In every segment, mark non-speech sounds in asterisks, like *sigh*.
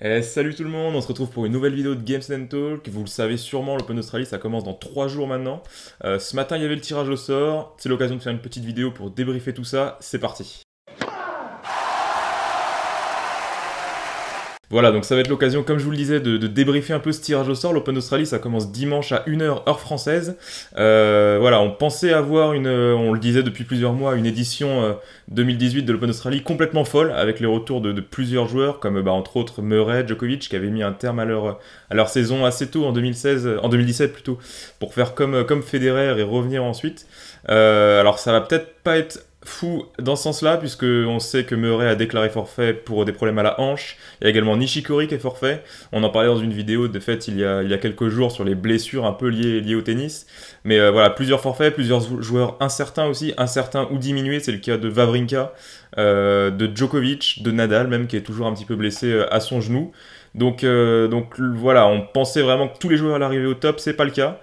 Eh, salut tout le monde, on se retrouve pour une nouvelle vidéo de Games and Talk. Vous le savez sûrement, l'Open Australie ça commence dans 3 jours maintenant. Euh, ce matin il y avait le tirage au sort, c'est l'occasion de faire une petite vidéo pour débriefer tout ça, c'est parti. Voilà, donc ça va être l'occasion, comme je vous le disais, de, débriefer un peu ce tirage au sort. L'Open Australie, ça commence dimanche à 1h heure française. Euh, voilà, on pensait avoir une, euh, on le disait depuis plusieurs mois, une édition 2018 euh, de l'Open Australie complètement folle, avec les retours de, plusieurs joueurs, comme bah, entre autres Murray, Djokovic, qui avaient mis un terme à leur, à leur saison assez tôt, en 2016, en 2017 plutôt, pour faire comme, comme Federer et revenir ensuite. alors ça va peut-être pas être fou dans ce sens-là, puisque on sait que Murray a déclaré forfait pour des problèmes à la hanche. Il y a également Nishikori qui est forfait. On en parlait dans une vidéo, de fait, il y a, il y a quelques jours sur les blessures un peu liées, au tennis. Mais euh, voilà, plusieurs forfaits, plusieurs joueurs incertains aussi, incertains ou diminués. C'est le cas de Vavrinka, euh, de Djokovic, de Nadal même, qui est toujours un petit peu blessé euh, à son genou. Donc, donc voilà, on pensait vraiment que tous les joueurs allaient arriver au top, c'est pas le cas.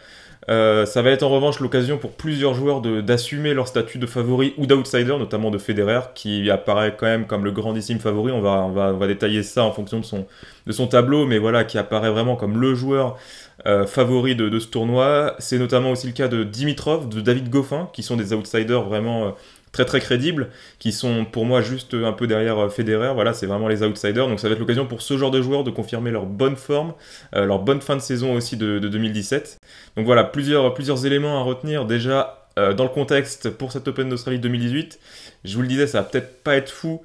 Euh, ça va être en revanche l'occasion pour plusieurs joueurs d'assumer leur statut de favori ou d'outsider, notamment de Federer, qui apparaît quand même comme le grandissime favori. On va, on va, on va détailler ça en fonction de son, de son tableau, mais voilà, qui apparaît vraiment comme le joueur euh, favori de, de, ce tournoi. C'est notamment aussi le cas de Dimitrov, de David Goffin, qui sont des outsiders vraiment euh, très très crédibles, qui sont pour moi juste un peu derrière euh, Federer. Voilà, c'est vraiment les outsiders. Donc ça va être l'occasion pour ce genre de joueurs de confirmer leur bonne forme, euh, leur bonne fin de saison aussi de, 2017. Donc voilà, plusieurs, plusieurs éléments à retenir. Déjà, euh, dans le contexte pour cette Open d'Australie 2018, je vous le disais, ça va peut-être pas être fou.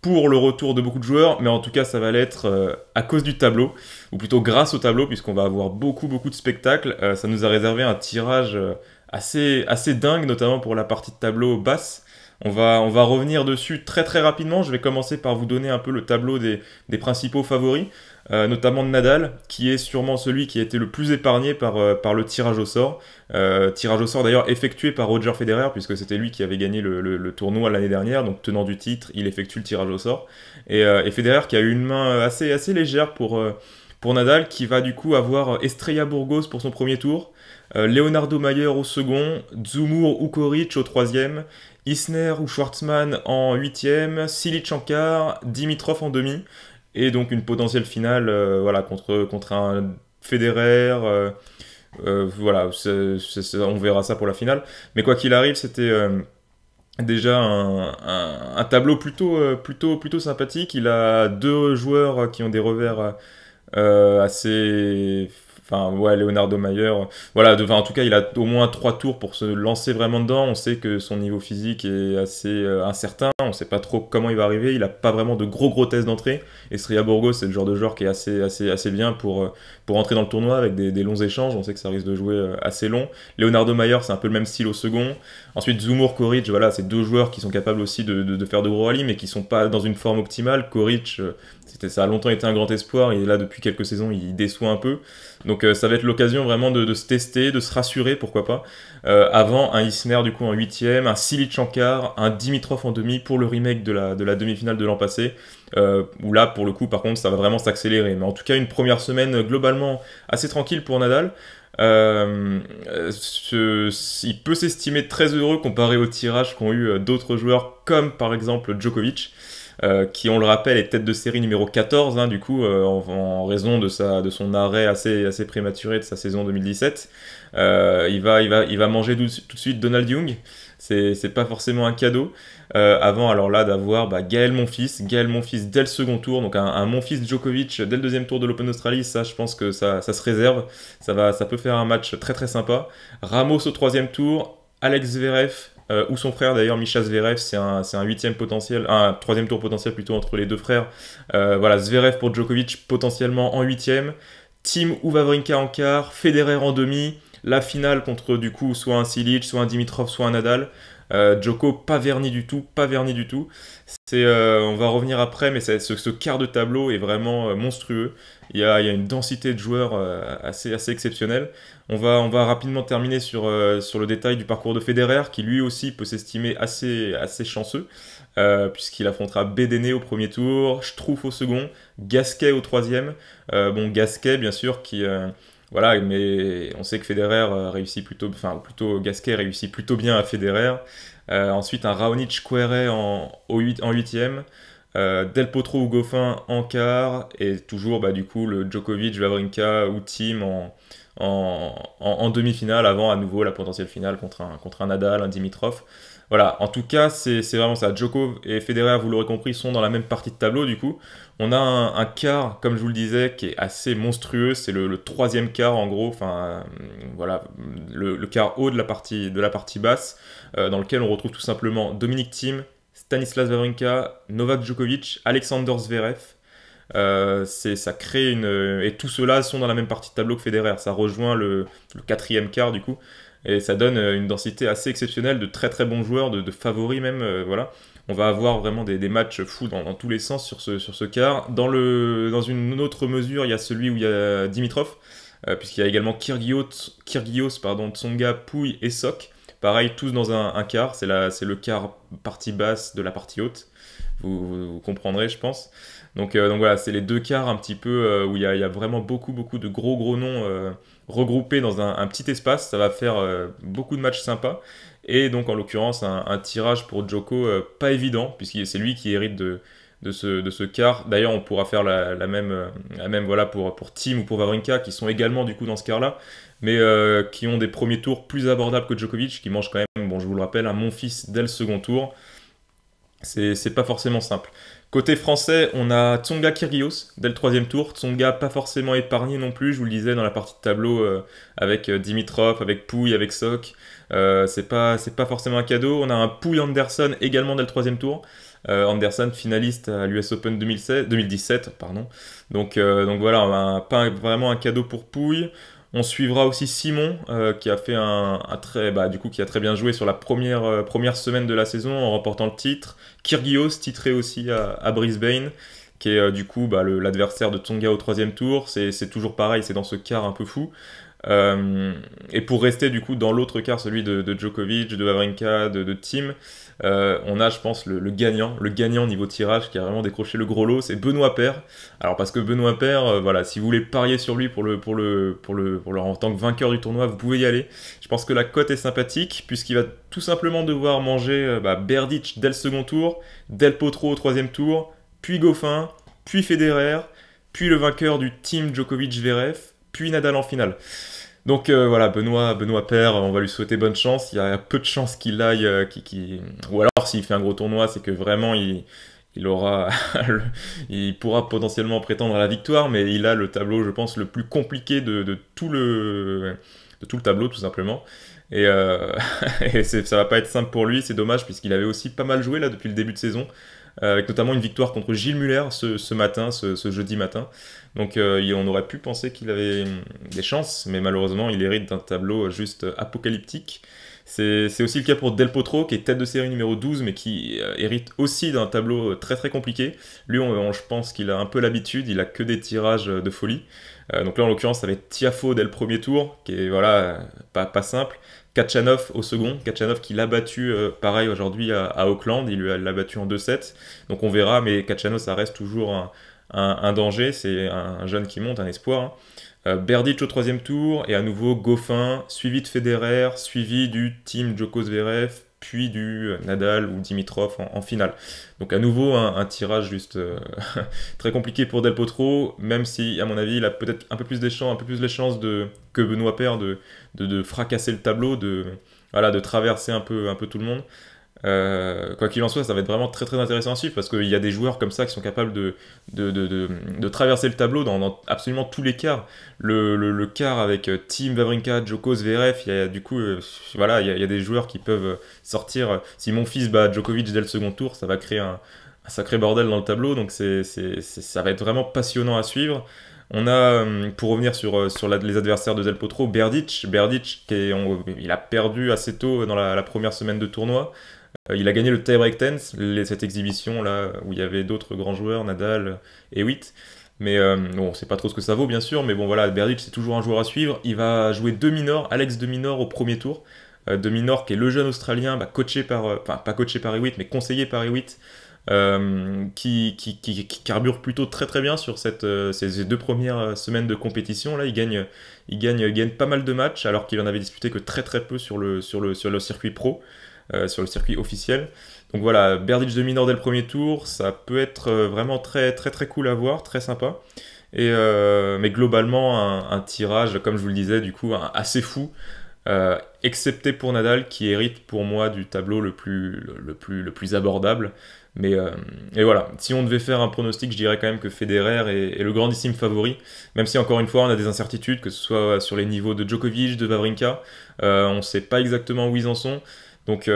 pour le retour de beaucoup de joueurs, mais en tout cas ça va l'être à cause du tableau, ou plutôt grâce au tableau, puisqu'on va avoir beaucoup beaucoup de spectacles. ça nous a réservé un tirage assez, assez dingue, notamment pour la partie de tableau basse. On va, on va revenir dessus très très rapidement. Je vais commencer par vous donner un peu le tableau des, des principaux favoris, euh, notamment de Nadal, qui est sûrement celui qui a été le plus épargné par, euh, par le tirage au sort. Euh, tirage au sort d'ailleurs effectué par Roger Federer, puisque c'était lui qui avait gagné le, le, tournoi l'année dernière, donc tenant du titre, il effectue le tirage au sort. Et, et Federer qui a eu une main assez, assez légère pour, pour Nadal, qui va du coup avoir Estrella Burgos pour son premier tour. Euh, Leonardo Mayer au second, Zumur ou Koric au troisième, Isner ou Schwartzmann en huitième, Silic en quart, Dimitrov en demi, et donc une potentielle finale euh, voilà, contre, un Federer. Euh, voilà, on verra ça pour la finale. Mais quoi qu'il arrive, c'était déjà un, tableau plutôt sympathique. Il a deux joueurs qui ont des revers assez Enfin, ouais, Leonardo Mayer. Voilà, en tout cas, il a au moins trois tours pour se lancer vraiment dedans. On sait que son niveau physique est assez euh, incertain. On sait pas trop comment il va arriver. Il a pas vraiment de gros gros tests d'entrée. Estrella Burgos, c'est le genre de joueur qui est assez, assez, assez bien pour, euh, pour entrer dans le tournoi avec des, longs échanges. On sait que ça risque de jouer euh, assez long. Leonardo Mayer, c'est un peu le même style au second. Ensuite, Zumur, Koric, voilà, c'est deux joueurs qui sont capables aussi de, de, faire de gros rallyes, mais qui sont pas dans une forme optimale. Koric, ça a longtemps été un grand espoir, et là, depuis quelques saisons, il déçoit un peu. Donc euh, ça va être l'occasion vraiment de, se tester, de se rassurer, pourquoi pas. Euh, avant, un Isner du coup en huitième, un Silic en quart, un Dimitrov en demi pour le remake de la, de la demi-finale de l'an passé. Euh, où là, pour le coup, par contre, ça va vraiment s'accélérer. Mais en tout cas, une première semaine globalement assez tranquille pour Nadal. il peut s'estimer très heureux comparé au tirage qu'ont eu d'autres joueurs comme par exemple Djokovic. Euh, qui, on le rappelle, est tête de série numéro 14, hein, du coup, euh, en, raison de, sa, de son arrêt assez, assez prématuré de sa saison 2017. Euh, il, va, il, va, il va manger tout, de suite Donald Young. C'est pas forcément un cadeau. avant, alors là, d'avoir bah, Gaël Monfils, Gaël Monfils dès le second tour, donc un, un Monfils Djokovic dès le deuxième tour de l'Open Australie, ça, je pense que ça, ça se réserve. Ça, va, ça peut faire un match très très sympa. Ramos au troisième tour, Alex Zverev, euh, ou son frère d'ailleurs, Misha Zverev, c'est un, huitième potentiel, un troisième tour potentiel plutôt entre les deux frères. Euh, voilà, Zverev pour Djokovic potentiellement en huitième. Tim ou Vavrinka en quart, Federer en demi, la finale contre du coup soit un Silic, soit un Dimitrov, soit un Nadal. Euh, Djoko pas verni du tout, pas verni du tout. C'est, on va revenir après, mais ce, quart de tableau est vraiment monstrueux. Il y, a, une densité de joueurs euh, assez, assez exceptionnelle. On va, on va rapidement terminer sur, euh, le détail du parcours de Federer, qui lui aussi peut s'estimer assez, assez chanceux, euh, puisqu'il affrontera Bédéné au premier tour, Schtrouff au second, Gasquet au troisième. bon, Gasquet, bien sûr, qui... voilà, mais on sait que Federer réussit plutôt, enfin plutôt Gasquet réussit plutôt bien à Federer. ensuite un Raonic Quere en, en huitième. Del Potro ou Goffin en quart, et toujours bah, du coup le Djokovic, Wawrinka ou Tim en, demi-finale, avant à nouveau la potentielle finale contre un Nadal, un Dimitrov. Voilà, en tout cas, c'est vraiment ça. Djoko et Federer, vous l'aurez compris, sont dans la même partie de tableau du coup. On a un, quart, comme je vous le disais, qui est assez monstrueux. C'est le, troisième quart en gros, enfin euh, voilà, le, quart haut de la partie, basse, euh, dans lequel on retrouve tout simplement Dominique Thiem, Stanislas Wawrinka, Novak Djokovic, Alexander Zverev. Euh, ça crée une et tous ceux-là sont dans la même partie de tableau que Federer. Ça rejoint le, quatrième quart du coup et ça donne euh, une densité assez exceptionnelle de très très bons joueurs, de, favoris même. Euh, voilà, on va avoir vraiment des, matchs fous dans, tous les sens sur ce, sur ce quart. Dans, le, dans une autre mesure, il y a celui où il y a Dimitrov, puisqu'il y a également Kyrgios, Kyrgios pardon, Tsonga, Pouille et Sok. Pareil, tous dans un, quart, c'est le quart partie basse de la partie haute. Vous, comprendrez, je pense. Donc, donc voilà, c'est les deux quarts un petit peu où il y, a, il y, a, vraiment beaucoup, beaucoup de gros, gros noms regroupés dans un, petit espace. Ça va faire euh, beaucoup de matchs sympas. Et donc, en l'occurrence, un, tirage pour Joko euh, pas évident, puisque c'est lui qui hérite de, de, ce, de ce quart. D'ailleurs, on pourra faire la, même, euh, la même voilà, pour, pour Tim ou pour Wawrinka, qui sont également du coup dans ce quart-là, mais qui ont des premiers tours plus abordables que Djokovic, qui mange quand même, bon, je vous le rappelle, un mon fils dès le second tour. C'est pas forcément simple. Côté français, on a Tsonga Kyrgios dès le troisième tour. Tsonga pas forcément épargné non plus, je vous le disais dans la partie de tableau euh, avec euh, Dimitrov, avec Pouille, avec Sok. Euh, c'est pas, forcément un cadeau. On a un Pouille Anderson également dès le troisième tour. Anderson finaliste à l'US Open 2016, 2017. Pardon. Donc, donc voilà, pas vraiment un cadeau pour Pouille. On suivra aussi Simon, qui a fait un, très, bah, du coup, qui a très bien joué sur la première, première semaine de la saison en remportant le titre. Kyrgios, titré aussi à, Brisbane, qui est euh, du coup bah, l'adversaire de Tonga au troisième tour. C'est toujours pareil, c'est dans ce quart un peu fou. Euh, et pour rester du coup dans l'autre quart, celui de, Djokovic, de Wawrinka, de, de Tim, euh, on a je pense le, gagnant, le gagnant niveau tirage qui a vraiment décroché le gros lot, c'est Benoît Paire. Alors parce que Benoît Paire, voilà, si vous voulez parier sur lui pour le, pour le, pour le, pour le, en tant que vainqueur du tournoi, vous pouvez y aller. Je pense que la cote est sympathique puisqu'il va tout simplement devoir manger bah, Berdych dès le second tour, Del Potro au troisième tour, puis Goffin, puis Federer, puis le vainqueur du team Djokovic-Verev, puis Nadal en finale. Donc euh, voilà, Benoît, Benoît Père, on va lui souhaiter bonne chance. Il y a peu de chances qu'il aille, euh, ou alors s'il fait un gros tournoi, c'est que vraiment il, il aura, *laughs* il pourra potentiellement prétendre à la victoire, mais il a le tableau, je pense, le plus compliqué de, tout le, de tout le tableau, tout simplement. Et, euh, *laughs* et ça va pas être simple pour lui, c'est dommage puisqu'il avait aussi pas mal joué là depuis le début de saison. Euh, avec notamment une victoire contre Gilles Muller ce, matin, ce, jeudi matin. Donc euh, on aurait pu penser qu'il avait des chances, mais malheureusement il hérite d'un tableau juste apocalyptique. C'est aussi le cas pour Del Potro, qui est tête de série numéro 12, mais qui euh, hérite aussi d'un tableau très très compliqué. Lui, je pense qu'il a un peu l'habitude, il a que des tirages de folie. donc là, en l'occurrence, ça va être Tiafo dès le premier tour, qui est voilà, pas, pas simple. Kachanov au second, Kachanov qui l'a battu euh, pareil aujourd'hui à, Auckland, il l'a battu en 2-7, donc on verra, mais Kachanov ça reste toujours un, danger, c'est un, jeune qui monte, un espoir. Hein. Euh, au troisième tour, et à nouveau Goffin, suivi de Federer, suivi du team Djoko Zverev, puis du Nadal ou Dimitrov en, finale. Donc à nouveau un, tirage juste euh, *laughs* très compliqué pour Del Potro, même si à mon avis il a peut-être un peu plus des chances, les chances de, que Benoît Paire de, fracasser le tableau, de, traverser un peu tout le monde. Euh, quoi qu'il en soit, ça va être vraiment très très intéressant à suivre parce qu'il y a des joueurs comme ça qui sont capables de, de, de, de traverser le tableau dans, absolument tous les quarts. Le, le, quart avec euh, Tim Wawrinka, Djoko Zverev, il y a du coup, euh, voilà, il y, a, des joueurs qui peuvent sortir. Si mon fils bat Djokovic dès le second tour, ça va créer un, sacré bordel dans le tableau, donc c'est, ça va être vraiment passionnant à suivre. On a, pour revenir sur, sur les adversaires de Del Potro, Berdych. Berdych, qui il a perdu assez tôt dans la première semaine de tournoi. Euh, il a gagné le tie-break tense, cette exhibition là où il y avait d'autres grands joueurs, Nadal et Witt. Mais euh, bon, on sait pas trop ce que ça vaut, bien sûr. Mais bon, voilà, Berdych, c'est toujours un joueur à suivre. Il va jouer De Minor, Alex De Minor au premier tour. Euh, de Minor, qui est le jeune Australien, bah, coaché par, enfin, pas coaché par Hewitt, mais conseillé par Hewitt, qui, carbure plutôt très très bien sur ces deux premières semaines de compétition. Là, il gagne, il gagne, gagne pas mal de matchs, alors qu'il en avait disputé que très très peu sur le, sur le, sur le circuit pro. Sur le circuit officiel. Donc voilà, Berditch de minor dès le premier tour, ça peut être vraiment très très très cool à voir, très sympa. Et, mais globalement, un, tirage, comme je vous le disais, du coup, assez fou. Euh, excepté pour Nadal qui hérite pour moi du tableau le plus, le, plus, le plus abordable. Mais euh, voilà, si on devait faire un pronostic, je dirais quand même que Federer est, le grandissime favori, même si encore une fois on a des incertitudes, que ce soit sur les niveaux de Djokovic, de Wawrinka, euh, on ne sait pas exactement où ils en sont. Donc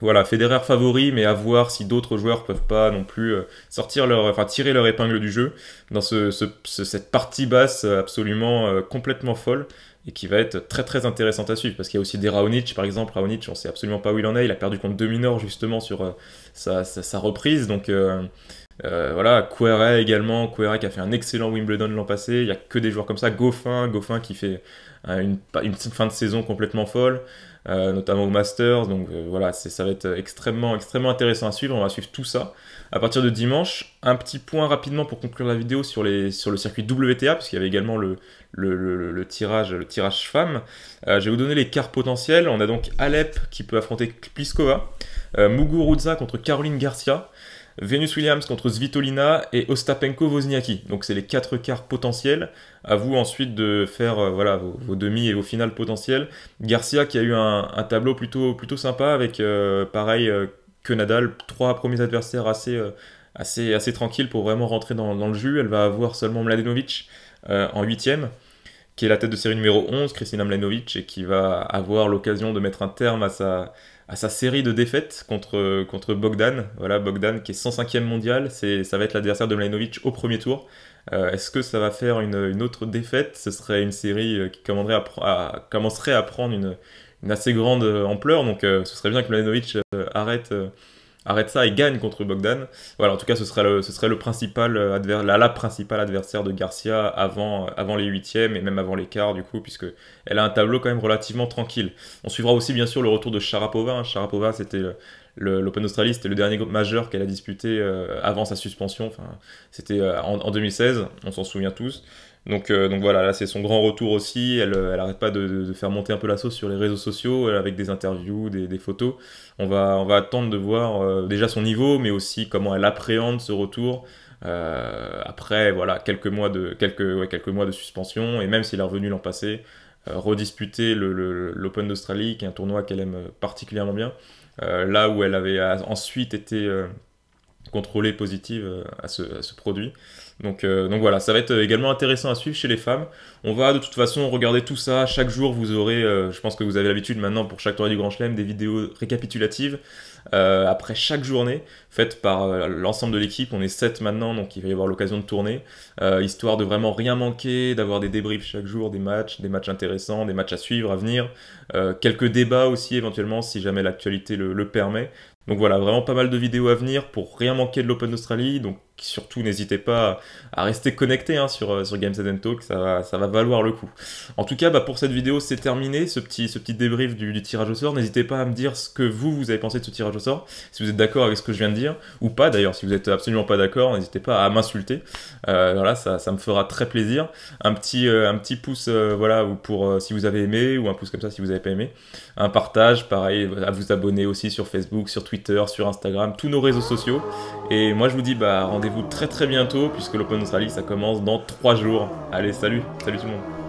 voilà, Federer favori, mais à voir si d'autres joueurs peuvent pas non plus sortir leur, enfin tirer leur épingle du jeu dans ce, cette partie basse absolument complètement folle et qui va être très très intéressante à suivre. Parce qu'il y a aussi des Raonic par exemple. Raonic on sait absolument pas où il en est. Il a perdu contre mineurs justement sur euh, sa, reprise. Donc euh, euh, voilà Kouere également. Kouere qui a fait un excellent Wimbledon l'an passé. Il y a que des joueurs comme ça. Goffin Goffin qui fait une, une, fin de saison complètement folle notamment au Masters donc voilà ça va être extrêmement extrêmement intéressant à suivre on va suivre tout ça à partir de dimanche. Un petit point rapidement pour conclure la vidéo sur, les, sur le circuit WTA, puisqu'il y avait également le, tirage, le tirage femme. Euh, je vais vous donner les quarts potentiels. On a donc Alep qui peut affronter Pliskova, euh, Muguruza contre Caroline Garcia, Venus Williams contre Svitolina et Ostapenko Wozniacki. Donc c'est les quatre quarts potentiels. À vous ensuite de faire euh, voilà, vos, demi et vos finales potentielles. Garcia qui a eu un, tableau plutôt, sympa avec pareil que Nadal, trois premiers adversaires assez, euh, tranquilles pour vraiment rentrer dans, le jus. Elle va avoir seulement Mladenovic euh, en huitième, qui est la tête de série numéro 11, Kristina Mladenovic, et qui va avoir l'occasion de mettre un terme à sa, à sa série de défaites contre, contre Bogdan. Voilà, Bogdan qui est 105e mondial, c'est, ça va être l'adversaire de Mladenovic au premier tour. Euh, est-ce que ça va faire une, autre défaite? Ce serait une série qui à, commencerait à prendre une, une assez grande euh, ampleur. Donc euh, ce serait bien que Mladenovic euh, arrête arrête ça et gagne contre Bogdan. Voilà, en tout cas, ce serait le, principal adver la, la principale adversaire de Garcia avant, avant les huitièmes et même avant les quarts, du coup, puisque elle a un tableau quand même relativement tranquille. On suivra aussi, bien sûr, le retour de Sharapova. Hein. Sharapova, c'était l'Open d'Australie, c'était le dernier majeur qu'elle a disputé avant sa suspension. Enfin, c'était en, 2016, on s'en souvient tous. Donc, euh, donc voilà, là c'est son grand retour aussi. Elle, euh, elle pas de, faire monter un peu la sauce sur les réseaux sociaux euh, avec des interviews, des, photos. On va, on va attendre de voir déjà son niveau, mais aussi comment elle appréhende ce retour. après voilà quelques mois de quelques quelques mois de suspension et même s'il est revenu l'an passé, redisputer l'Open d'Australie qui est un tournoi qu'elle aime particulièrement bien. là où elle avait ensuite été contrôlée positive à ce, à ce produit. Donc, euh, donc voilà, ça va être également intéressant à suivre chez les femmes. On va de toute façon regarder tout ça. Chaque jour, vous aurez, euh, je pense que vous avez l'habitude maintenant pour chaque tournoi du Grand Chelem, des vidéos récapitulatives euh, après chaque journée, faites par l'ensemble de l'équipe. On est 7 maintenant, donc il va y avoir l'occasion de tourner, histoire de vraiment rien manquer, d'avoir des débriefs chaque jour, des matchs, des matchs intéressants, des matchs à suivre, à venir, quelques débats aussi éventuellement si jamais l'actualité le, le permet. Donc voilà, vraiment pas mal de vidéos à venir pour rien manquer de l'Open d'Australie. Donc surtout n'hésitez pas à rester connecté hein, sur, euh, sur Games Talk, ça va, ça va valoir le coup. En tout cas, bah, pour cette vidéo, c'est terminé, ce petit, ce débrief du, tirage au sort. N'hésitez pas à me dire ce que vous, vous avez pensé de ce tirage au sort, si vous êtes d'accord avec ce que je viens de dire, ou pas d'ailleurs, si vous êtes absolument pas d'accord, n'hésitez pas à m'insulter. Euh, voilà, ça, me fera très plaisir. Un petit, euh, pouce, voilà, ou pour si vous avez aimé, ou un pouce comme ça si vous n'avez pas aimé. Un partage, pareil, à vous abonner aussi sur Facebook, sur Twitter, sur Instagram, tous nos réseaux sociaux. Et moi, je vous dis, bah, rendez-vous vous très très bientôt puisque l'Open Australie ça commence dans 3 jours. Allez, salut, salut tout le monde.